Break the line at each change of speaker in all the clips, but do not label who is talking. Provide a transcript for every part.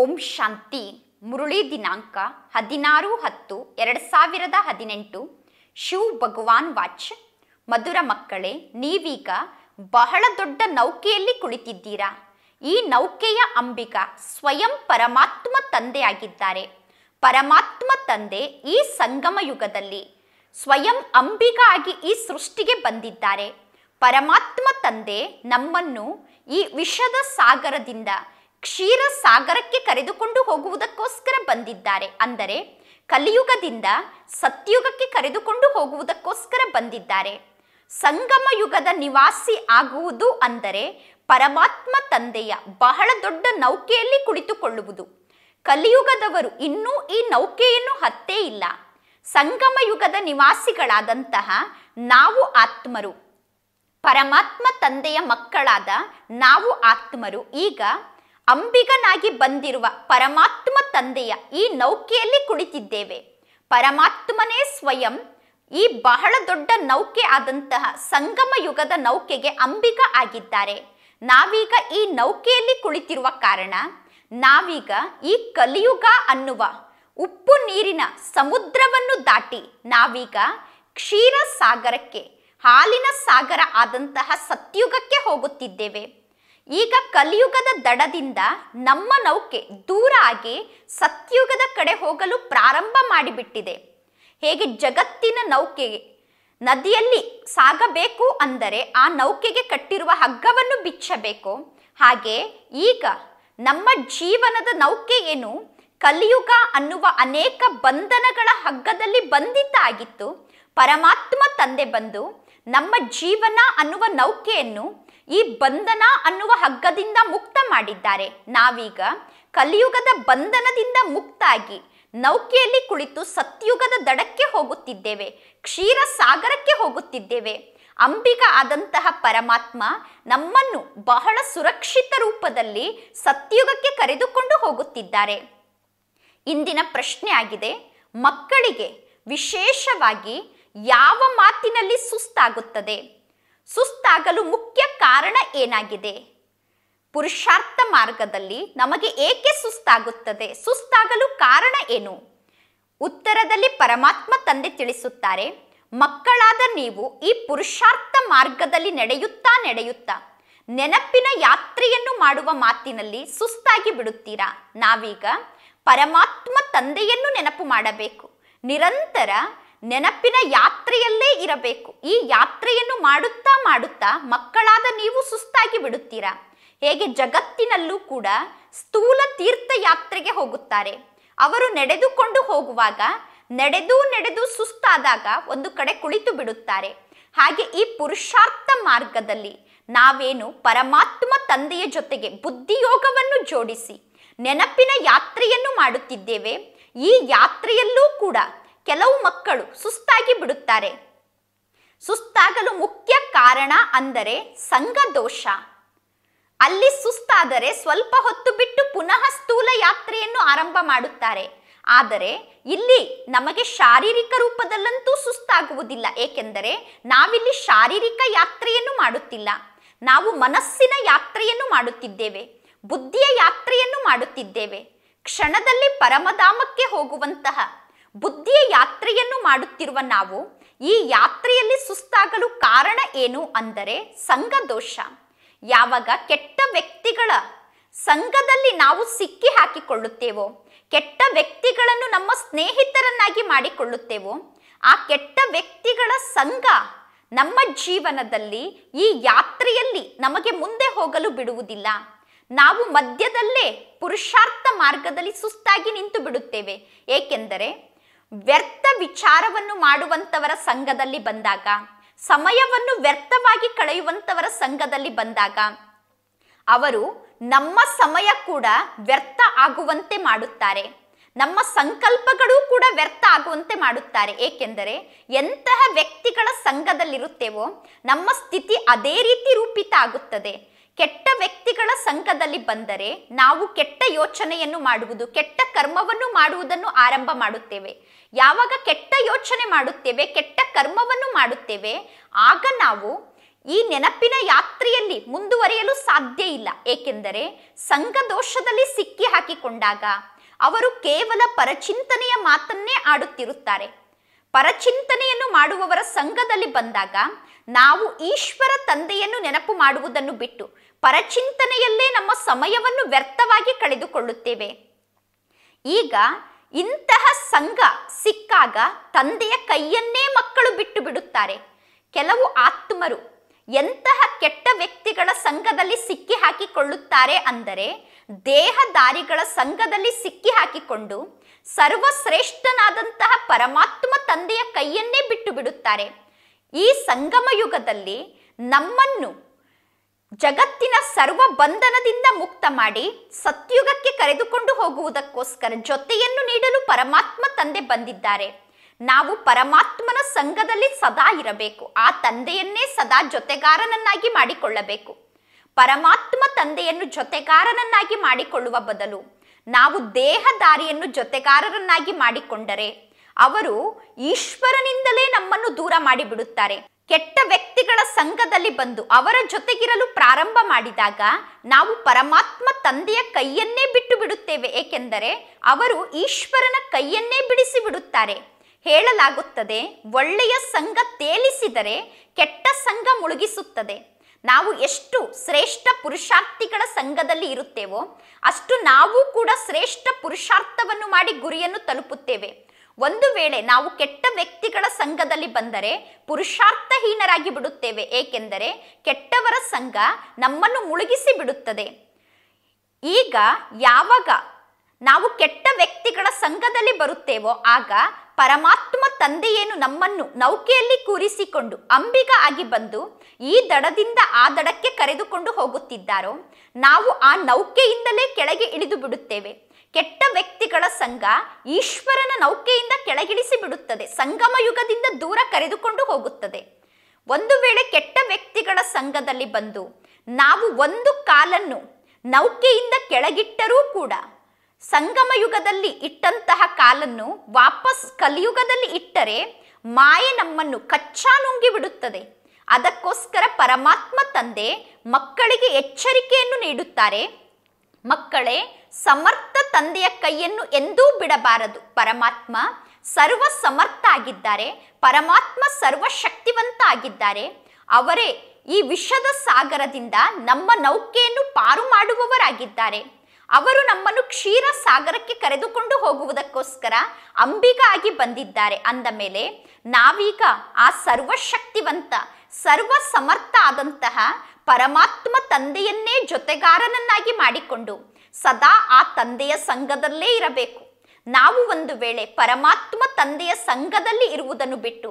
ಓಂ ಶಾಂತಿ, ಮುರುಳಿ ದಿನಾಂಕ ಹದಿನಾರು ಹತ್ತು ಎರಡು ಸಾವಿರದ ಹದಿನೆಂಟು. ಶಿವ್ ಭಗವಾನ್ ವಾಚ್. ಮಧುರ ಮಕ್ಕಳೇ, ನೀವೀಗ ಬಹಳ ದೊಡ್ಡ ನೌಕೆಯಲ್ಲಿ ಕುಳಿತಿದ್ದೀರಾ? ಈ ನೌಕೆಯ ಅಂಬಿಗ ಸ್ವಯಂ ಪರಮಾತ್ಮ ತಂದೆಯಾಗಿದ್ದಾರೆ. ಪರಮಾತ್ಮ ತಂದೆ ಈ ಸಂಗಮ ಯುಗದಲ್ಲಿ ಸ್ವಯಂ ಅಂಬಿಕ ಆಗಿ ಈ ಸೃಷ್ಟಿಗೆ ಬಂದಿದ್ದಾರೆ. ಪರಮಾತ್ಮ ತಂದೆ ನಮ್ಮನ್ನು ಈ ವಿಷದ ಸಾಗರದಿಂದ ಕ್ಷೀರ ಸಾಗರಕ್ಕೆ ಕರೆದುಕೊಂಡು ಹೋಗುವುದಕ್ಕೋಸ್ಕರ ಬಂದಿದ್ದಾರೆ. ಅಂದರೆ, ಕಲಿಯುಗದಿಂದ ಸತ್ಯುಗಕ್ಕೆ ಕರೆದುಕೊಂಡು ಹೋಗುವುದಕ್ಕೋಸ್ಕರ ಬಂದಿದ್ದಾರೆ. ಸಂಗಮ ಯುಗದ ನಿವಾಸಿ ಆಗುವುದು ಅಂದರೆ, ಪರಮಾತ್ಮ ತಂದೆಯ ಬಹಳ ದೊಡ್ಡ ನೌಕೆಯಲ್ಲಿ ಕುಳಿತುಕೊಳ್ಳುವುದು. ಕಲಿಯುಗದವರು ಇನ್ನೂ ಈ ನೌಕೆಯನ್ನು ಹತ್ತೇ ಇಲ್ಲ. ಸಂಗಮ ಯುಗದ ನಿವಾಸಿಗಳಾದಂತಹ ನಾವು ಆತ್ಮರು, ಪರಮಾತ್ಮ ತಂದೆಯ ಮಕ್ಕಳಾದ ನಾವು ಆತ್ಮರು, ಈಗ ಅಂಬಿಗನಾಗಿ ಬಂದಿರುವ ಪರಮಾತ್ಮ ತಂದೆಯ ಈ ನೌಕೆಯಲ್ಲಿ ಕುಳಿತಿದ್ದೇವೆ. ಪರಮಾತ್ಮನೇ ಸ್ವಯಂ ಈ ಬಹಳ ದೊಡ್ಡ ನೌಕೆ ಆದಂತಹ ಸಂಗಮ ಯುಗದ ನೌಕೆಗೆ ಅಂಬಿಗ ಆಗಿದ್ದಾರೆ. ನಾವೀಗ ಈ ನೌಕೆಯಲ್ಲಿ ಕುಳಿತಿರುವ ಕಾರಣ ನಾವೀಗ ಈ ಕಲಿಯುಗ ಅನ್ನುವ ಉಪ್ಪು ನೀರಿನ ಸಮುದ್ರವನ್ನು ದಾಟಿ ನಾವೀಗ ಕ್ಷೀರ ಸಾಗರಕ್ಕೆ ಹಾಲಿನ ಸಾಗರ ಆದಂತಹ ಸತ್ಯುಗಕ್ಕೆ ಹೋಗುತ್ತಿದ್ದೇವೆ. ಈಗ ಕಲಿಯುಗದ ದಡದಿಂದ ನಮ್ಮ ನೌಕೆ ದೂರ ಆಗಿ ಸತ್ಯುಗದ ಕಡೆ ಹೋಗಲು ಪ್ರಾರಂಭ ಮಾಡಿಬಿಟ್ಟಿದೆ. ಹೇಗೆ ಜಗತ್ತಿನ ನೌಕೆಗೆ ನದಿಯಲ್ಲಿ ಸಾಗಬೇಕು ಅಂದರೆ ಆ ನೌಕೆಗೆ ಕಟ್ಟಿರುವ ಹಗ್ಗವನ್ನು ಬಿಚ್ಚಬೇಕು. ಹಾಗೆ ಈಗ ನಮ್ಮ ಜೀವನದ ನೌಕೆ ಏನು? ಕಲಿಯುಗ ಅನ್ನುವ ಅನೇಕ ಬಂಧನಗಳ ಹಗ್ಗದಲ್ಲಿ ಬಂಧಿತ ಆಗಿತ್ತು ಪರಮಾತ್ಮ ತಂದೆ ಬಂದು ನಮ್ಮ ಜೀವನ ಅನ್ನುವ ನೌಕೆಯನ್ನು ಈ ಬಂಧನ ಅನ್ನುವ ಹಗ್ಗದಿಂದ ಮುಕ್ತ ಮಾಡಿದ್ದಾರೆ. ನಾವೀಗ ಕಲಿಯುಗದ ಬಂಧನದಿಂದ ಮುಕ್ತಾಗಿ ನೌಕೆಯಲ್ಲಿ ಕುಳಿತು ಸತ್ಯುಗದ ದಡಕ್ಕೆ ಹೋಗುತ್ತಿದ್ದೇವೆ, ಕ್ಷೀರ ಸಾಗರಕ್ಕೆ ಹೋಗುತ್ತಿದ್ದೇವೆ. ಅಂಬಿಗ ಆದಂತಹ ಪರಮಾತ್ಮ ನಮ್ಮನ್ನು ಬಹಳ ಸುರಕ್ಷಿತ ರೂಪದಲ್ಲಿ ಸತ್ಯುಗಕ್ಕೆ ಕರೆದುಕೊಂಡು ಹೋಗುತ್ತಿದ್ದಾರೆ. ಇಂದಿನ ಪ್ರಶ್ನೆ ಆಗಿದೆ, ಮಕ್ಕಳಿಗೆ ವಿಶೇಷವಾಗಿ ಯಾವ ಮಾತಿನಲ್ಲಿ ಸುಸ್ತಾಗುತ್ತದೆ? ಸುಸ್ತಾಗಲು ಕಾರಣ ಏನಾಗಿದೆ? ಪುರುಷಾರ್ಥ ಮಾರ್ಗದಲ್ಲಿ ನಮಗೆ ಏಕೆ ಸುಸ್ತಾಗುತ್ತದೆ? ಸುಸ್ತಾಗಲು ಕಾರಣ ಏನು? ಉತ್ತರದಲ್ಲಿ ಪರಮಾತ್ಮ ತಂದೆ ತಿಳಿಸುತ್ತಾರೆ, ಮಕ್ಕಳಾದ ನೀವು ಈ ಪುರುಷಾರ್ಥ ಮಾರ್ಗದಲ್ಲಿ ನಡೆಯುತ್ತಾ ನಡೆಯುತ್ತಾ ನೆನಪಿನ ಯಾತ್ರೆಯನ್ನು ಮಾಡುವ ಮಾತಿನಲ್ಲಿ ಸುಸ್ತಾಗಿ ಬಿಡುತ್ತೀರಾ? ನಾವೀಗ ಪರಮಾತ್ಮ ತಂದೆಯನ್ನು ನೆನಪು ಮಾಡಬೇಕು. ನಿರಂತರ ನೆನಪಿನ ಯಾತ್ರೆಯಲ್ಲೇ ಇರಬೇಕು. ಈ ಯಾತ್ರೆಯನ್ನು ಮಾಡುತ್ತಾ ಮಾಡುತ್ತಾ ಮಕ್ಕಳಾದ ನೀವು ಸುಸ್ತಾಗಿ ಬಿಡುತ್ತೀರಾ? ಹೇಗೆ ಜಗತ್ತಿನಲ್ಲೂ ಕೂಡ ಸ್ಥೂಲ ತೀರ್ಥಯಾತ್ರೆಗೆ ಹೋಗುತ್ತಾರೆ. ಅವರು ನಡೆದುಕೊಂಡು ಹೋಗುವಾಗ, ನಡೆದು ನಡೆದು ಸುಸ್ತಾದಾಗ ಒಂದು ಕಡೆ ಕುಳಿತು ಬಿಡುತ್ತಾರೆ. ಹಾಗೆ ಈ ಪುರುಷಾರ್ಥ ಮಾರ್ಗದಲ್ಲಿ ನಾವೇನು ಪರಮಾತ್ಮ ತಂದೆಯ ಜೊತೆಗೆ ಬುದ್ಧಿಯೋಗವನ್ನು ಜೋಡಿಸಿ ನೆನಪಿನ ಯಾತ್ರೆಯನ್ನು ಮಾಡುತ್ತಿದ್ದೇವೆ, ಈ ಯಾತ್ರೆಯಲ್ಲೂ ಕೂಡ ಕೆಲವು ಮಕ್ಕಳು ಸುಸ್ತಾಗಿ ಬಿಡುತ್ತಾರೆ. ಸುಸ್ತಾಗಲು ಮುಖ್ಯ ಕಾರಣ ಅಂದರೆ ಸಂಘ ದೋಷ ಅಲ್ಲಿ ಸುಸ್ತಾದರೆ ಸ್ವಲ್ಪ ಹೊತ್ತು ಬಿಟ್ಟು ಪುನಃ ಸ್ಥೂಲ ಯಾತ್ರೆಯನ್ನು ಆರಂಭ ಮಾಡುತ್ತಾರೆ. ಆದರೆ ಇಲ್ಲಿ ನಮಗೆ ಶಾರೀರಿಕ ರೂಪದಲ್ಲಂತೂ ಸುಸ್ತಾಗುವುದಿಲ್ಲ. ಏಕೆಂದರೆ ನಾವಿಲ್ಲಿ ಶಾರೀರಿಕ ಯಾತ್ರೆಯನ್ನು ಮಾಡುತ್ತಿಲ್ಲ. ನಾವು ಮನಸ್ಸಿನ ಯಾತ್ರೆಯನ್ನು ಮಾಡುತ್ತಿದ್ದೇವೆ. ಬುದ್ಧಿಯ ಯಾತ್ರೆಯನ್ನು ಮಾಡುತ್ತಿದ್ದೇವೆ. ಕ್ಷಣದಲ್ಲಿ ಪರಮಧಾಮಕ್ಕೆ ಹೋಗುವಂತಹ ಬುದ್ಧಿಯ ಯಾತ್ರೆಯನ್ನು ಮಾಡುತ್ತಿರುವ ನಾವು, ಈ ಯಾತ್ರೆಯಲ್ಲಿ ಸುಸ್ತಾಗಲು ಕಾರಣ ಏನು ಅಂದರೆ ಸಂಘ ದೋಷ ಯಾವಾಗ ಕೆಟ್ಟ ವ್ಯಕ್ತಿಗಳ ಸಂಘದಲ್ಲಿ ನಾವು ಸಿಕ್ಕಿ ಹಾಕಿಕೊಳ್ಳುತ್ತೇವೋ, ಕೆಟ್ಟ ವ್ಯಕ್ತಿಗಳನ್ನು ನಮ್ಮ ಸ್ನೇಹಿತರನ್ನಾಗಿ ಮಾಡಿಕೊಳ್ಳುತ್ತೇವೋ, ಆ ಕೆಟ್ಟ ವ್ಯಕ್ತಿಗಳ ಸಂಘ ನಮ್ಮ ಜೀವನದಲ್ಲಿ ಈ ಯಾತ್ರೆಯಲ್ಲಿ ನಮಗೆ ಮುಂದೆ ಹೋಗಲು ಬಿಡುವುದಿಲ್ಲ. ನಾವು ಮಧ್ಯದಲ್ಲೇ ಪುರುಷಾರ್ಥ ಮಾರ್ಗದಲ್ಲಿ ಸುಸ್ತಾಗಿ ನಿಂತು ಬಿಡುತ್ತೇವೆ ಏಕೆಂದರೆ ವ್ಯರ್ಥ ವಿಚಾರವನ್ನು ಮಾಡುವಂಥವರ ಸಂಘದಲ್ಲಿ ಬಂದಾಗ, ಸಮಯವನ್ನು ವ್ಯರ್ಥವಾಗಿ ಕಳೆಯುವಂಥವರ ಸಂಘದಲ್ಲಿ ಬಂದಾಗ, ಅವರು ನಮ್ಮ ಸಮಯ ಕೂಡ ವ್ಯರ್ಥ ಆಗುವಂತೆ ಮಾಡುತ್ತಾರೆ. ನಮ್ಮ ಸಂಕಲ್ಪಗಳು ಕೂಡ ವ್ಯರ್ಥ ಆಗುವಂತೆ ಮಾಡುತ್ತಾರೆ. ಏಕೆಂದರೆ ಎಂತಹ ವ್ಯಕ್ತಿಗಳ ಸಂಘದಲ್ಲಿರುತ್ತೇವೋ, ನಮ್ಮ ಸ್ಥಿತಿ ಅದೇ ರೀತಿ ರೂಪಿತ ಆಗುತ್ತದೆ. ಕೆಟ್ಟ ವ್ಯಕ್ತಿಗಳ ಸಂಘದಲ್ಲಿ ಬಂದರೆ ನಾವು ಕೆಟ್ಟ ಯೋಚನೆಯನ್ನು ಮಾಡುವುದು, ಕೆಟ್ಟ ಕರ್ಮವನ್ನು ಮಾಡುವುದನ್ನು ಆರಂಭ ಮಾಡುತ್ತೇವೆ. ಯಾವಾಗ ಕೆಟ್ಟ ಯೋಚನೆ ಮಾಡುತ್ತೇವೆ, ಕೆಟ್ಟ ಕರ್ಮವನ್ನು ಮಾಡುತ್ತೇವೆ, ಆಗ ನಾವು ಈ ನೆನಪಿನ ಯಾತ್ರೆಯಲ್ಲಿ ಮುಂದುವರಿಯಲು ಸಾಧ್ಯ ಇಲ್ಲ. ಏಕೆಂದರೆ ಸಂಘದೋಷದಲ್ಲಿ ಸಿಕ್ಕಿ ಹಾಕಿಕೊಂಡಾಗ ಅವರು ಕೇವಲ ಪರಚಿಂತನೆಯ ಮಾತನ್ನೇ ಆಡುತ್ತಿರುತ್ತಾರೆ. ಪರಚಿಂತನೆಯನ್ನು ಮಾಡುವವರ ಸಂಘದಲ್ಲಿ ಬಂದಾಗ ನಾವು ಈಶ್ವರ ತಂದೆಯನ್ನು ನೆನಪು ಮಾಡುವುದನ್ನು ಬಿಟ್ಟು ಪರಚಿಂತನೆಯಲ್ಲೇ ನಮ್ಮ ಸಮಯವನ್ನು ವ್ಯರ್ಥವಾಗಿ ಕಳೆದುಕೊಳ್ಳುತ್ತೇವೆ. ಈಗ ಇಂತಹ ಸಂಘ ಸಿಕ್ಕಾಗ ತಂದೆಯ ಕೈಯನ್ನೇ ಮಕ್ಕಳು ಬಿಟ್ಟು ಬಿಡುತ್ತಾರೆ. ಕೆಲವು ಆತ್ಮರು ಎಂತಹ ಕೆಟ್ಟ ವ್ಯಕ್ತಿಗಳ ಸಂಘದಲ್ಲಿ ಸಿಕ್ಕಿ ಹಾಕಿಕೊಳ್ಳುತ್ತಾರೆ ಅಂದರೆ ದೇಹದಾರಿಗಳ ಸಂಘದಲ್ಲಿ ಸಿಕ್ಕಿ ಹಾಕಿಕೊಂಡು ಸರ್ವಶ್ರೇಷ್ಠನಾದಂತಹ ಪರಮಾತ್ಮ ತಂದೆಯ ಕೈಯನ್ನೇ ಬಿಟ್ಟು ಬಿಡುತ್ತಾರೆ. ಈ ಸಂಗಮ ಯುಗದಲ್ಲಿ ನಮ್ಮನ್ನು ಜಗತ್ತಿನ ಸರ್ವ ಬಂಧನದಿಂದ ಮುಕ್ತ ಮಾಡಿ ಸತ್ಯುಗಕ್ಕೆ ಕರೆದುಕೊಂಡು ಹೋಗುವುದಕ್ಕೋಸ್ಕರ ಜೊತೆಯನ್ನು ನೀಡಲು ಪರಮಾತ್ಮ ತಂದೆ ಬಂದಿದ್ದಾರೆ. ನಾವು ಪರಮಾತ್ಮನ ಸಂಘದಲ್ಲಿ ಸದಾ ಇರಬೇಕು. ಆ ತಂದೆಯನ್ನೇ ಸದಾ ಜೊತೆಗಾರನನ್ನಾಗಿ ಮಾಡಿಕೊಳ್ಳಬೇಕು. ಪರಮಾತ್ಮ ತಂದೆಯನ್ನು ಜೊತೆಗಾರನನ್ನಾಗಿ ಮಾಡಿಕೊಳ್ಳುವ ಬದಲು ನಾವು ದೇಹದಾರಿಯನ್ನು ಜೊತೆಗಾರರನ್ನಾಗಿ ಮಾಡಿಕೊಂಡರೆ ಅವರು ಈಶ್ವರನಿಂದಲೇ ನಮ್ಮನ್ನು ದೂರ ಮಾಡಿಬಿಡುತ್ತಾರೆ. ಕೆಟ್ಟ ವ್ಯಕ್ತಿಗಳ ಸಂಘದಲ್ಲಿ ಬಂದು ಅವರ ಜೊತೆಗಿರಲು ಪ್ರಾರಂಭ ಮಾಡಿದಾಗ ನಾವು ಪರಮಾತ್ಮ ತಂದೆಯ ಕೈಯನ್ನೇ ಬಿಟ್ಟು ಬಿಡುತ್ತೇವೆ. ಏಕೆಂದರೆ ಅವರು ಈಶ್ವರನ ಕೈಯನ್ನೇ ಬಿಡಿಸಿ ಬಿಡುತ್ತಾರೆ. ಹೇಳಲಾಗುತ್ತದೆ, ಒಳ್ಳೆಯ ಸಂಘ ತೇಲಿಸಿದರೆ ಕೆಟ್ಟ ಸಂಘ ಮುಳುಗಿಸುತ್ತದೆ. ನಾವು ಎಷ್ಟು ಶ್ರೇಷ್ಠ ಪುರುಷಾರ್ಥಿಗಳ ಸಂಘದಲ್ಲಿ ಇರುತ್ತೇವೋ, ಅಷ್ಟು ನಾವು ಕೂಡ ಶ್ರೇಷ್ಠ ಪುರುಷಾರ್ಥವನ್ನು ಮಾಡಿ ಗುರಿಯನ್ನು ತಲುಪುತ್ತೇವೆ. ಒಂದು ವೇಳೆ ನಾವು ಕೆಟ್ಟ ವ್ಯಕ್ತಿಗಳ ಸಂಘದಲ್ಲಿ ಬಂದರೆ ಪುರುಷಾರ್ಥಹೀನರಾಗಿ ಬಿಡುತ್ತೇವೆ. ಏಕೆಂದರೆ ಕೆಟ್ಟವರ ಸಂಘ ನಮ್ಮನ್ನು ಮುಳುಗಿಸಿ ಬಿಡುತ್ತದೆ. ಈಗ ಯಾವಾಗ ನಾವು ಕೆಟ್ಟ ವ್ಯಕ್ತಿಗಳ ಸಂಘದಲ್ಲಿ ಬರುತ್ತೇವೋ, ಆಗ ಪರಮಾತ್ಮ ತಂದೆಯೇನು ನಮ್ಮನ್ನು ನೌಕೆಯಲ್ಲಿ ಕೂರಿಸಿಕೊಂಡು ಅಂಬಿಗ ಆಗಿ ಬಂದು ಈ ದಡದಿಂದ ಆ ದಡಕ್ಕೆ ಕರೆದುಕೊಂಡು ಹೋಗುತ್ತಿದ್ದಾರೋ, ನಾವು ಆ ನೌಕೆಯಿಂದಲೇ ಕೆಳಗೆ ಇಳಿದು ಬಿಡುತ್ತೇವೆ. ಕೆಟ್ಟ ವ್ಯಕ್ತಿಗಳ ಸಂಘ ಈಶ್ವರನ ನೌಕೆಯಿಂದ ಕೆಳಗಿಳಿಸಿ ಬಿಡುತ್ತದೆ, ಸಂಗಮ ಯುಗದಿಂದ ದೂರ ಕರೆದುಕೊಂಡು ಹೋಗುತ್ತದೆ. ಒಂದು ವೇಳೆ ಕೆಟ್ಟ ವ್ಯಕ್ತಿಗಳ ಸಂಘದಲ್ಲಿ ಬಂದು ನಾವು ಒಂದು ಕಾಲನ್ನು ನೌಕೆಯಿಂದ ಕೆಳಗಿಟ್ಟರೂ ಕೂಡ, ಸಂಗಮ ಯುಗದಲ್ಲಿ ಇಟ್ಟಂತಹ ಕಾಲನ್ನು ವಾಪಸ್ ಕಲಿಯುಗದಲ್ಲಿ ಇಟ್ಟರೆ ಮಾಯೆ ನಮ್ಮನ್ನು ಕಚ್ಚಾ ನುಂಗಿ ಬಿಡುತ್ತದೆ. ಅದಕ್ಕೋಸ್ಕರ ಪರಮಾತ್ಮ ತಂದೆ ಮಕ್ಕಳಿಗೆ ಎಚ್ಚರಿಕೆಯನ್ನು ನೀಡುತ್ತಾರೆ. ಮಕ್ಕಳೇ, ಸಮರ್ಥ ತಂದೆಯ ಕೈಯನ್ನು ಎಂದೂ ಬಿಡಬಾರದು. ಪರಮಾತ್ಮ ಸರ್ವ ಸಮರ್ಥ ಆಗಿದ್ದಾರೆ ಪರಮಾತ್ಮ ಸರ್ವಶಕ್ತಿವಂತ ಆಗಿದ್ದಾರೆ ಅವರೇ ಈ ವಿಷದ ಸಾಗರದಿಂದ ನಮ್ಮ ನೌಕೆಯನ್ನು ಪಾರು ಮಾಡುವವರಾಗಿದ್ದಾರೆ. ಅವರು ನಮ್ಮನ್ನು ಕ್ಷೀರ ಸಾಗರಕ್ಕೆ ಕರೆದುಕೊಂಡು ಹೋಗುವುದಕ್ಕೋಸ್ಕರ ಅಂಬಿಗ ಆಗಿ ಬಂದಿದ್ದಾರೆ. ಅಂದ ಮೇಲೆ, ನಾವೀಗ ಆ ಸರ್ವಶಕ್ತಿವಂತ ಸರ್ವ ಸಮರ್ಥ ಆದಂತಹ ಪರಮಾತ್ಮ ತಂದೆಯನ್ನೇ ಜೊತೆಗಾರನನ್ನಾಗಿ ಮಾಡಿಕೊಂಡು ಸದಾ ಆ ತಂದೆಯ ಸಂಘದಲ್ಲೇ ಇರಬೇಕು. ನಾವು ಒಂದು ವೇಳೆ ಪರಮಾತ್ಮ ತಂದೆಯ ಸಂಘದಲ್ಲಿ ಇರುವುದನ್ನು ಬಿಟ್ಟು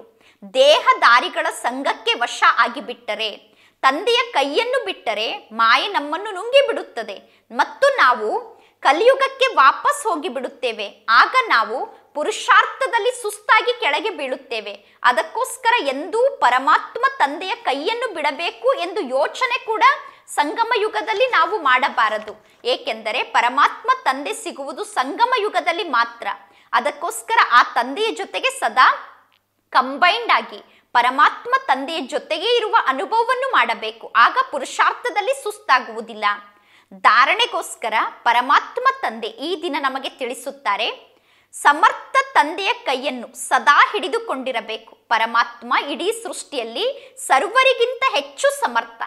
ದೇಹದಾರಿಗಳ ಸಂಘಕ್ಕೆ ವಶ ಆಗಿಬಿಟ್ಟರೆ, ತಂದೆಯ ಕೈಯನ್ನು ಬಿಟ್ಟರೆ ಮಾಯೆ ನಮ್ಮನ್ನು ನುಂಗಿ ಬಿಡುತ್ತದೆ. ಮತ್ತು ನಾವು ಕಲಿಯುಗಕ್ಕೆ ವಾಪಸ್ ಹೋಗಿ ಬಿಡುತ್ತೇವೆ ಆಗ ನಾವು ಪುರುಷಾರ್ಥದಲ್ಲಿ ಸುಸ್ತಾಗಿ ಕೆಳಗೆ ಬೀಳುತ್ತೇವೆ. ಅದಕ್ಕೋಸ್ಕರ ಎಂದೂ ಪರಮಾತ್ಮ ತಂದೆಯ ಕೈಯನ್ನು ಬಿಡಬೇಕು ಎಂದು ಯೋಚನೆ ಕೂಡ ಸಂಗಮ ಯುಗದಲ್ಲಿ ನಾವು ಮಾಡಬಾರದು. ಏಕೆಂದರೆ ಪರಮಾತ್ಮ ತಂದೆ ಸಿಗುವುದು ಸಂಗಮ ಯುಗದಲ್ಲಿ ಮಾತ್ರ. ಅದಕ್ಕೋಸ್ಕರ ಆ ತಂದೆಯ ಜೊತೆಗೆ ಸದಾ ಕಂಬೈಂಡ್ ಆಗಿ ಪರಮಾತ್ಮ ತಂದೆಯ ಜೊತೆಗೆ ಇರುವ ಅನುಭವವನ್ನು ಮಾಡಬೇಕು. ಆಗ ಪುರುಷಾರ್ಥದಲ್ಲಿ ಸುಸ್ತಾಗುವುದಿಲ್ಲ. ಧಾರಣೆಗೋಸ್ಕರ ಪರಮಾತ್ಮ ತಂದೆ ಈ ದಿನ ನಮಗೆ ತಿಳಿಸುತ್ತಾರೆ, ಸಮರ್ಥ ತಂದೆಯ ಕೈಯನ್ನು ಸದಾ ಹಿಡಿದುಕೊಂಡಿರಬೇಕು. ಪರಮಾತ್ಮ ಇಡೀ ಸೃಷ್ಟಿಯಲ್ಲಿ ಸರ್ವರಿಗಿಂತ ಹೆಚ್ಚು ಸಮರ್ಥ.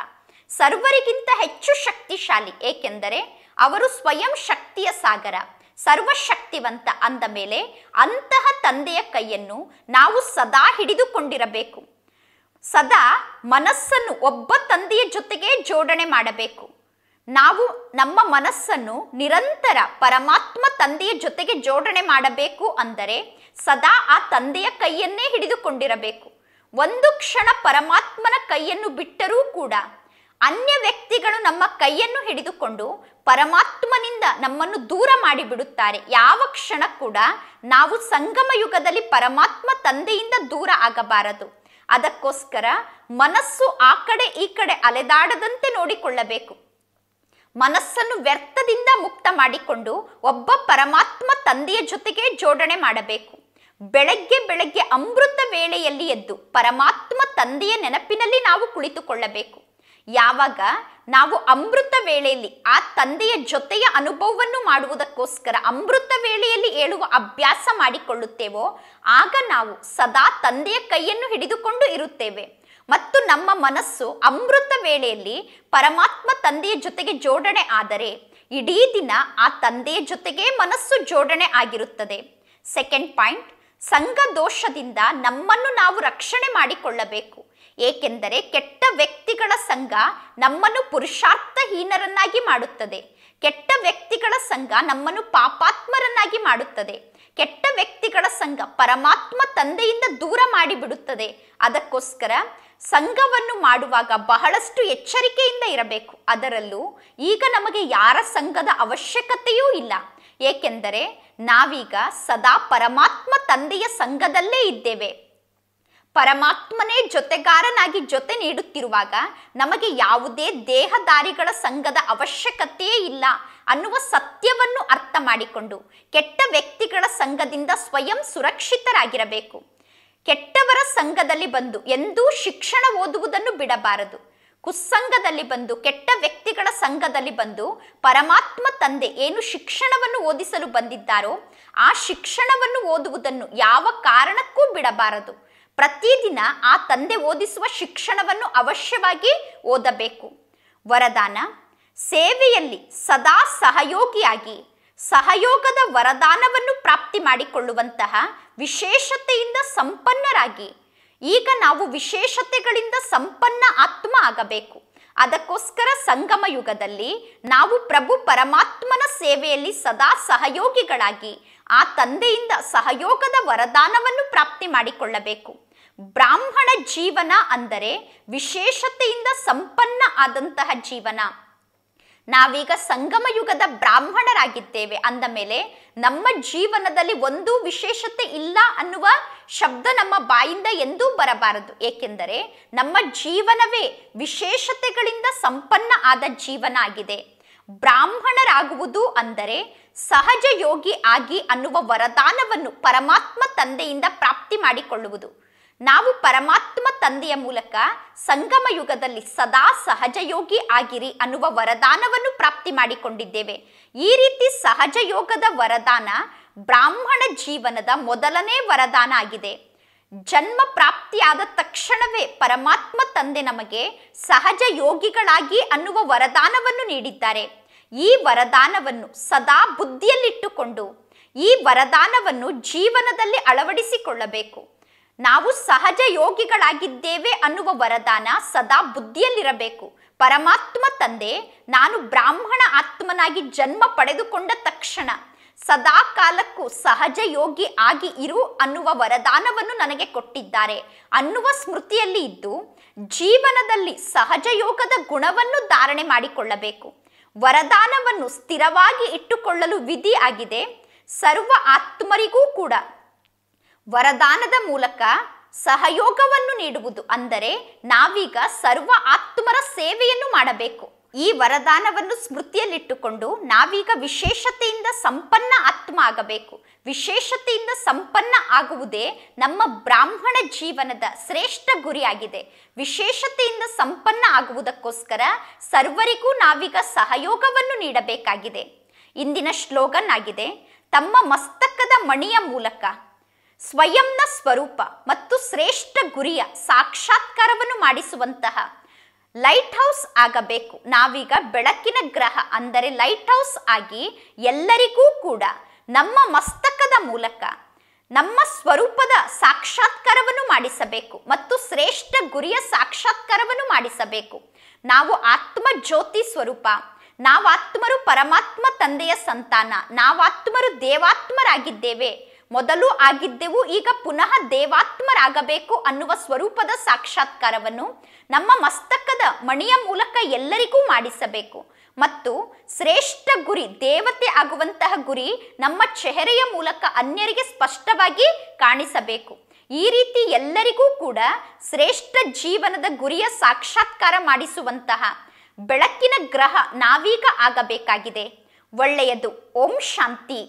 ಸರ್ವರಿಗಿಂತ ಹೆಚ್ಚು ಶಕ್ತಿಶಾಲಿ, ಏಕೆಂದರೆ ಅವರು ಸ್ವಯಂ ಶಕ್ತಿಯ ಸಾಗರ, ಸರ್ವಶಕ್ತಿವಂತ ಅಂದ ಮೇಲೆ ಅಂತಹ ತಂದೆಯ ಕೈಯನ್ನು ನಾವು ಸದಾ ಹಿಡಿದುಕೊಂಡಿರಬೇಕು. ಸದಾ ಮನಸ್ಸನ್ನು ಒಬ್ಬ ತಂದೆಯ ಜೊತೆಗೆ ಜೋಡಣೆ ಮಾಡಬೇಕು. ನಾವು ನಮ್ಮ ಮನಸ್ಸನ್ನು ನಿರಂತರ ಪರಮಾತ್ಮ ತಂದೆಯ ಜೊತೆಗೆ ಜೋಡಣೆ ಮಾಡಬೇಕು ಅಂದರೆ ಸದಾ ಆ ತಂದೆಯ ಕೈಯನ್ನೇ ಹಿಡಿದುಕೊಂಡಿರಬೇಕು. ಒಂದು ಕ್ಷಣ ಪರಮಾತ್ಮನ ಕೈಯನ್ನು ಬಿಟ್ಟರೂ ಕೂಡ ಅನ್ಯ ವ್ಯಕ್ತಿಗಳು ನಮ್ಮ ಕೈಯನ್ನು ಹಿಡಿದುಕೊಂಡು ಪರಮಾತ್ಮನಿಂದ ನಮ್ಮನ್ನು ದೂರ ಮಾಡಿಬಿಡುತ್ತಾರೆ. ಯಾವ ಕ್ಷಣ ಕೂಡ ನಾವು ಸಂಗಮ ಯುಗದಲ್ಲಿ ಪರಮಾತ್ಮ ತಂದೆಯಿಂದ ದೂರ ಆಗಬಾರದು. ಅದಕ್ಕೋಸ್ಕರ ಮನಸ್ಸು ಆ ಕಡೆ ಈ ಕಡೆ ಅಲೆದಾಡದಂತೆ ನೋಡಿಕೊಳ್ಳಬೇಕು. ಮನಸ್ಸನ್ನು ವ್ಯರ್ಥದಿಂದ ಮುಕ್ತ ಮಾಡಿಕೊಂಡು ಒಬ್ಬ ಪರಮಾತ್ಮ ತಂದೆಯ ಜೊತೆಗೆ ಜೋಡಣೆ ಮಾಡಬೇಕು. ಬೆಳಗ್ಗೆ ಬೆಳಗ್ಗೆ ಅಮೃತ ವೇಳೆಯಲ್ಲಿ ಎದ್ದು ಪರಮಾತ್ಮ ತಂದೆಯ ನೆನಪಿನಲ್ಲಿ ನಾವು ಕುಳಿತುಕೊಳ್ಳಬೇಕು. ಯಾವಾಗ ನಾವು ಅಮೃತ ವೇಳೆಯಲ್ಲಿ ಆ ತಂದೆಯ ಜೊತೆಯ ಅನುಭವವನ್ನು ಮಾಡುವುದಕ್ಕೋಸ್ಕರ ಅಮೃತ ವೇಳೆಯಲ್ಲಿ ಹೇಳುವ ಅಭ್ಯಾಸ ಮಾಡಿಕೊಳ್ಳುತ್ತೇವೋ, ಆಗ ನಾವು ಸದಾ ತಂದೆಯ ಕೈಯನ್ನು ಹಿಡಿದುಕೊಂಡು ಇರುತ್ತೇವೆ. ಮತ್ತು ನಮ್ಮ ಮನಸ್ಸು ಅಮೃತ ವೇಳೆಯಲ್ಲಿ ಪರಮಾತ್ಮ ತಂದೆಯ ಜೊತೆಗೆ ಜೋಡಣೆ ಆದರೆ, ಇಡೀ ದಿನ ಆ ತಂದೆಯ ಜೊತೆಗೆ ಮನಸ್ಸು ಜೋಡಣೆ ಆಗಿರುತ್ತದೆ. ಸೆಕೆಂಡ್ ಪಾಯಿಂಟ್ ಸಂಘ ದೋಷದಿಂದ ನಮ್ಮನ್ನು ನಾವು ರಕ್ಷಣೆ ಮಾಡಿಕೊಳ್ಳಬೇಕು. ಏಕೆಂದರೆ ಕೆಟ್ಟ ವ್ಯಕ್ತಿಗಳ ಸಂಘ ನಮ್ಮನ್ನು ಪುರುಷಾರ್ಥಹೀನರನ್ನಾಗಿ ಮಾಡುತ್ತದೆ. ಕೆಟ್ಟ ವ್ಯಕ್ತಿಗಳ ಸಂಘ ನಮ್ಮನ್ನು ಪಾಪಾತ್ಮರನ್ನಾಗಿ ಮಾಡುತ್ತದೆ. ಕೆಟ್ಟ ವ್ಯಕ್ತಿಗಳ ಸಂಘ ಪರಮಾತ್ಮ ತಂದೆಯಿಂದ ದೂರ ಮಾಡಿಬಿಡುತ್ತದೆ. ಅದಕ್ಕೋಸ್ಕರ ಸಂಘವನ್ನು ಮಾಡುವಾಗ ಬಹಳಷ್ಟು ಎಚ್ಚರಿಕೆಯಿಂದ ಇರಬೇಕು. ಅದರಲ್ಲೂ ಈಗ ನಮಗೆ ಯಾರ ಸಂಘದ ಅವಶ್ಯಕತೆಯೂ ಇಲ್ಲ. ಏಕೆಂದರೆ ನಾವೀಗ ಸದಾ ಪರಮಾತ್ಮ ತಂದೆಯ ಸಂಘದಲ್ಲೇ ಇದ್ದೇವೆ. ಪರಮಾತ್ಮನೇ ಜೊತೆಗಾರನಾಗಿ ಜೊತೆ ನೀಡುತ್ತಿರುವಾಗ ನಮಗೆ ಯಾವುದೇ ದೇಹದಾರಿಗಳ ಸಂಘದ ಅವಶ್ಯಕತೆಯೇ ಇಲ್ಲ ಅನ್ನುವ ಸತ್ಯವನ್ನು ಅರ್ಥ ಮಾಡಿಕೊಂಡು ಕೆಟ್ಟ ವ್ಯಕ್ತಿಗಳ ಸಂಘದಿಂದ ಸ್ವಯಂ ಸುರಕ್ಷಿತರಾಗಿರಬೇಕು. ಕೆಟ್ಟವರ ಸಂಘದಲ್ಲಿ ಬಂದು ಎಂದೂ ಶಿಕ್ಷಣ ಓದುವುದನ್ನು ಬಿಡಬಾರದು. ಕುಸ್ಸಂಗದಲ್ಲಿ ಬಂದು, ಕೆಟ್ಟ ವ್ಯಕ್ತಿಗಳ ಸಂಘದಲ್ಲಿ ಬಂದು ಪರಮಾತ್ಮ ತಂದೆ ಏನು ಶಿಕ್ಷಣವನ್ನು ಓದಿಸಲು ಬಂದಿದ್ದಾರೋ, ಆ ಶಿಕ್ಷಣವನ್ನು ಓದುವುದನ್ನು ಯಾವ ಕಾರಣಕ್ಕೂ ಬಿಡಬಾರದು. ಪ್ರತಿದಿನ ಆ ತಂದೆ ಓದಿಸುವ ಶಿಕ್ಷಣವನ್ನು ಅವಶ್ಯವಾಗಿ ಓದಬೇಕು. ವರದಾನ, ಸೇವೆಯಲ್ಲಿ ಸದಾ ಸಹಯೋಗಿಯಾಗಿ ಸಹಯೋಗದ ವರದಾನವನ್ನು ಪ್ರಾಪ್ತಿ ಮಾಡಿಕೊಳ್ಳುವಂತಹ ವಿಶೇಷತೆಯಿಂದ ಸಂಪನ್ನರಾಗಿ, ಈಗ ನಾವು ವಿಶೇಷತೆಗಳಿಂದ ಸಂಪನ್ನ ಆತ್ಮ ಆಗಬೇಕು. ಅದಕ್ಕೋಸ್ಕರ ಸಂಗಮ ಯುಗದಲ್ಲಿ ನಾವು ಪ್ರಭು ಪರಮಾತ್ಮನ ಸೇವೆಯಲ್ಲಿ ಸದಾ ಸಹಯೋಗಿಗಳಾಗಿ ಆ ತಂದೆಯಿಂದ ಸಹಯೋಗದ ವರದಾನವನ್ನು ಪ್ರಾಪ್ತಿ ಮಾಡಿಕೊಳ್ಳಬೇಕು. ಬ್ರಾಹ್ಮಣ ಜೀವನ ಅಂದರೆ ವಿಶೇಷತೆಯಿಂದ ಸಂಪನ್ನ ಆದಂತಹ ಜೀವನ. ನಾವೀಗ ಸಂಗಮ ಯುಗದ ಬ್ರಾಹ್ಮಣರಾಗಿದ್ದೇವೆ ಅಂದ ಮೇಲೆ ನಮ್ಮ ಜೀವನದಲ್ಲಿ ಒಂದೂ ವಿಶೇಷತೆ ಇಲ್ಲ ಅನ್ನುವ ಶಬ್ದ ನಮ್ಮ ಬಾಯಿಂದ ಎಂದೂ ಬರಬಾರದು. ಏಕೆಂದರೆ ನಮ್ಮ ಜೀವನವೇ ವಿಶೇಷತೆಗಳಿಂದ ಸಂಪನ್ನ ಆದ ಜೀವನ ಆಗಿದೆ. ಬ್ರಾಹ್ಮಣರಾಗುವುದು ಅಂದರೆ ಸಹಜ ಯೋಗಿ ಆಗಿ ಅನ್ನುವ ವರದಾನವನ್ನು ಪರಮಾತ್ಮ ತಂದೆಯಿಂದ ಪ್ರಾಪ್ತಿ ಮಾಡಿಕೊಳ್ಳುವುದು. ನಾವು ಪರಮಾತ್ಮ ತಂದೆಯ ಮೂಲಕ ಸಂಗಮ ಯುಗದಲ್ಲಿ ಸದಾ ಸಹಜ ಯೋಗಿ ಆಗಿರಿ ಅನ್ನುವ ವರದಾನವನ್ನು ಪ್ರಾಪ್ತಿ ಮಾಡಿಕೊಂಡಿದ್ದೇವೆ. ಈ ರೀತಿ ಸಹಜ ಯೋಗದ ವರದಾನ ಬ್ರಾಹ್ಮಣ ಜೀವನದ ಮೊದಲನೇ ವರದಾನ ಆಗಿದೆ. ಜನ್ಮ ಪ್ರಾಪ್ತಿಯಾದ ತಕ್ಷಣವೇ ಪರಮಾತ್ಮ ತಂದೆ ನಮಗೆ ಸಹಜ ಯೋಗಿಗಳಾಗಿ ಅನ್ನುವ ವರದಾನವನ್ನು ನೀಡಿದ್ದಾರೆ. ಈ ವರದಾನವನ್ನು ಸದಾ ಬುದ್ಧಿಯಲ್ಲಿಟ್ಟುಕೊಂಡು, ಈ ವರದಾನವನ್ನು ಜೀವನದಲ್ಲಿ ಅಳವಡಿಸಿಕೊಳ್ಳಬೇಕು. ನಾವು ಸಹಜ ಯೋಗಿಗಳಾಗಿದ್ದೇವೆ ಅನ್ನುವ ವರದಾನ ಸದಾ ಬುದ್ಧಿಯಲ್ಲಿರಬೇಕು. ಪರಮಾತ್ಮ ತಂದೆ, ನಾನು ಬ್ರಾಹ್ಮಣ ಆತ್ಮನಾಗಿ ಜನ್ಮ ಪಡೆದುಕೊಂಡ ತಕ್ಷಣ ಸದಾ ಕಾಲಕ್ಕೂ ಸಹಜ ಯೋಗಿ ಆಗಿ ಇರು ಅನ್ನುವ ವರದಾನವನ್ನು ನನಗೆ ಕೊಟ್ಟಿದ್ದಾರೆ. ಅನ್ನುವ ಸ್ಮೃತಿಯಲ್ಲಿ ಇದ್ದು ಜೀವನದಲ್ಲಿ ಸಹಜ ಯೋಗದ ಗುಣವನ್ನು ಧಾರಣೆ ಮಾಡಿಕೊಳ್ಳಬೇಕು. ವರದಾನವನ್ನು ಸ್ಥಿರವಾಗಿ ಇಟ್ಟುಕೊಳ್ಳಲು ವಿಧಿ ಆಗಿದೆ. ಸರ್ವ ಆತ್ಮರಿಗೂ ಕೂಡ ವರದಾನದ ಮೂಲಕ ಸಹಯೋಗವನ್ನು ನೀಡುವುದು ಅಂದರೆ ನಾವೀಗ ಸರ್ವ ಆತ್ಮರ ಸೇವೆಯನ್ನು ಮಾಡಬೇಕು. ಈ ವರದಾನವನ್ನು ಸ್ಮೃತಿಯಲ್ಲಿಟ್ಟುಕೊಂಡು ನಾವೀಗ ವಿಶೇಷತೆಯಿಂದ ಸಂಪನ್ನ ಆತ್ಮ ಆಗಬೇಕು. ವಿಶೇಷತೆಯಿಂದ ಸಂಪನ್ನ ಆಗುವುದೇ ನಮ್ಮ ಬ್ರಾಹ್ಮಣ ಜೀವನದ ಶ್ರೇಷ್ಠ ಗುರಿಯಾಗಿದೆ. ವಿಶೇಷತೆಯಿಂದ ಸಂಪನ್ನ ಆಗುವುದಕ್ಕೋಸ್ಕರ ಸರ್ವರಿಗೂ ನಾವೀಗ ಸಹಯೋಗವನ್ನು ನೀಡಬೇಕಾಗಿದೆ. ಇಂದಿನ ಶ್ಲೋಗನ್ ಆಗಿದೆ ತಮ್ಮ ಮಸ್ತಕದ ಮಣಿಯ ಮೂಲಕ ಸ್ವಯಂನ ಸ್ವರೂಪ ಮತ್ತು ಶ್ರೇಷ್ಠ ಗುರಿಯ ಸಾಕ್ಷಾತ್ಕಾರವನ್ನು ಮಾಡಿಸುವಂತಹ ಲೈಟ್ ಹೌಸ್ ಆಗಬೇಕು. ನಾವೀಗ ಬೆಳಕಿನ ಗ್ರಹ, ಅಂದರೆ ಲೈಟ್ ಹೌಸ್ ಆಗಿ ಎಲ್ಲರಿಗೂ ಕೂಡ ನಮ್ಮ ಮಸ್ತಕದ ಮೂಲಕ ನಮ್ಮ ಸ್ವರೂಪದ ಸಾಕ್ಷಾತ್ಕಾರವನ್ನು ಮಾಡಿಸಬೇಕು ಮತ್ತು ಶ್ರೇಷ್ಠ ಗುರಿಯ ಸಾಕ್ಷಾತ್ಕಾರವನ್ನು ಮಾಡಿಸಬೇಕು. ನಾವು ಆತ್ಮ ಜ್ಯೋತಿ ಸ್ವರೂಪ, ನಾವಾತ್ಮರು ಪರಮಾತ್ಮ ತಂದೆಯ ಸಂತಾನ, ನಾವಾತ್ಮರು ದೇವಾತ್ಮರಾಗಿದ್ದೇವೆ. ಮೊದಲು ಆಗಿದ್ದೆವು, ಈಗ ಪುನಃ ದೇವಾತ್ಮರಾಗಬೇಕು ಅನ್ನುವ ಸ್ವರೂಪದ ಸಾಕ್ಷಾತ್ಕಾರವನ್ನು ನಮ್ಮ ಮಸ್ತಕದ ಮಣಿಯ ಮೂಲಕ ಎಲ್ಲರಿಗೂ ಮಾಡಿಸಬೇಕು. ಮತ್ತು ಶ್ರೇಷ್ಠ ಗುರಿ, ದೇವತೆ ಆಗುವಂತಹ ಗುರಿ ನಮ್ಮ ಚೆಹರೆಯ ಮೂಲಕ ಅನ್ಯರಿಗೆ ಸ್ಪಷ್ಟವಾಗಿ ಕಾಣಿಸಬೇಕು. ಈ ರೀತಿ ಎಲ್ಲರಿಗೂ ಕೂಡ ಶ್ರೇಷ್ಠ ಜೀವನದ ಗುರಿಯ ಸಾಕ್ಷಾತ್ಕಾರ ಮಾಡಿಸುವಂತಹ ಬೆಳಕಿನ ಗ್ರಹ ನಾವೀಗ ಆಗಬೇಕಾಗಿದೆ. ಒಳ್ಳೆಯದು. ಓಂ ಶಾಂತಿ.